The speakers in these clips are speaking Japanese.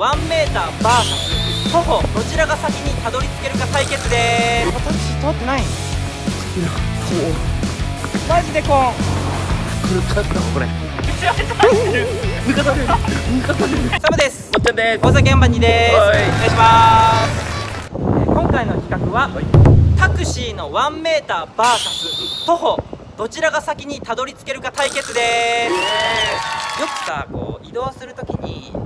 1m vs 徒歩どちらが先にたどり着けるか対決でーすタクシー通ってないマジでコンこれ勝ったこれめちゃめちゃ入ってる味方で味方でサムですもっちゃんです大崎現場にですおはい願いします今回の企画は、タクシーの 1m vs 徒歩どちらが先にたどり着けるか対決ですよくさこう移動するときに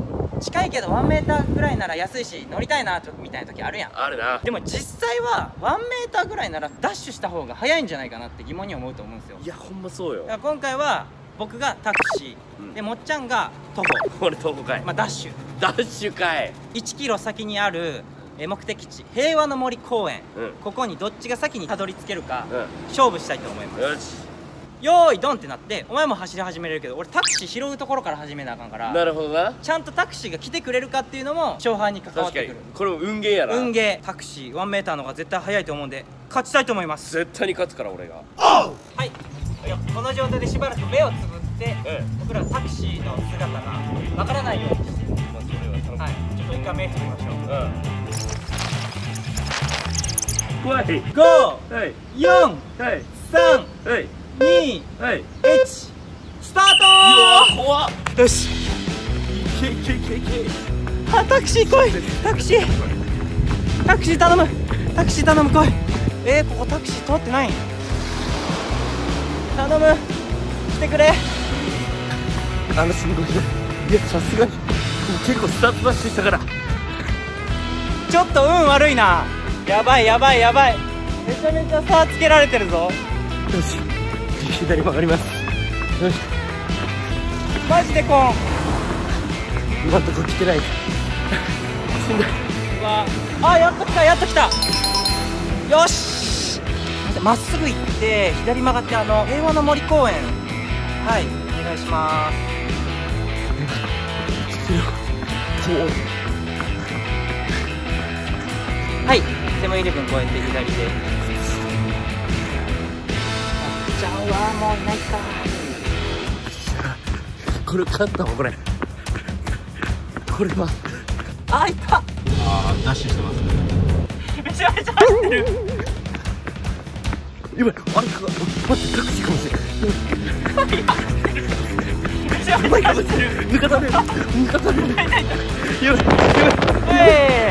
近いけど 1m ぐらいなら安いし乗りたいなとみたいな時あるやん。あるな。でも実際は 1m ぐらいならダッシュした方が早いんじゃないかなって疑問に思うと思うんですよ。いやほんまそうよ。だから今回は僕がタクシー、うん。でもっちゃんが徒歩、俺東北かい。まあ、ダッシュ。ダッシュかい。1キロ先にあるえー目的地。平和の森公園、うん。ここにどっちが先にたどり着けるか、う勝負したいと思います。んよしよーいドンってなってお前も走り始めれるけど俺タクシー拾うところから始めなあかんからなるほどな。ちゃんとタクシーが来てくれるかっていうのも勝敗に関わっ確かに。てくるこれも運ゲーやな。運ゲー。タクシー。1m の方が絶対速いと思うんで勝ちたいと思います。絶対に勝つから俺が。はい。この状態でしばらく目をつぶってうん僕らタクシーの姿がわからないようにして。まあそれはい。ちょっと一回目つぶりましょう。うん。はい。5はい。4はい。3はい2はい。1スタート！怖っ。よし。いけいけいけいけ。あタクシー来い。タクシー。タクシー頼む。タクシー頼む来い。えー、ここタクシー通ってない。頼む。来てくれ。あのすごいいやさすがに。結構スタートダッシュしたから。ちょっと運悪いな。やばいやばいやばい。めちゃめちゃ差つけられてるぞ。よし左曲がります。よし。マジでコン。今んとこ来てない。しんどいうわ。あやっと来たやっと来た。よし。まっすぐ行って左曲がってあの平和の森公園。はいお願いします。はい。セブンイレブン越えて左であじゃあはもういないかこれ勝った。わこれこれはあいた。ああダッシュしてますめちゃめちゃ走ってるやばいあれか待ってタクシーかもしれないめちゃめちゃ走ってる味方で味方でやばいやばい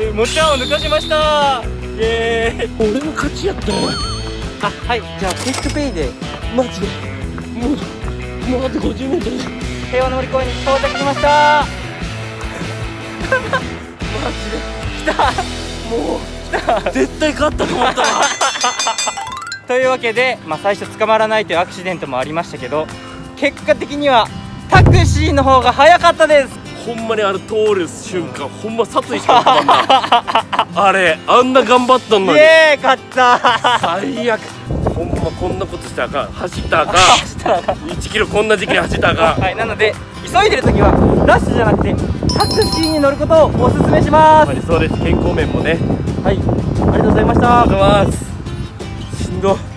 えー、もちゃんを抜かしました。イエーイ。俺の勝ちやったよ。あはい。じゃあクイックペイで。マジで。もうもうあと50メートル。平和の森公園に到着しました。絶対勝ったと思ったわ。というわけで、まあ、最初捕まらないというアクシデントもありましたけど結果的にはタクシーの方が早かったですほんまにあれ通る瞬間ほんま殺意しかな。あれあんな頑張ったイのに。エーイ勝った。最悪。ほんまこんなことしたらあかん。走ったらあかん。したら1キロこんな時期に走ったらあかん。はいなので急いでる時はダッシュじゃなくてタクシーに乗ることをおすすめします。そうです。健康面もね。はい。ありがとうございました。ありがとうございます。しんど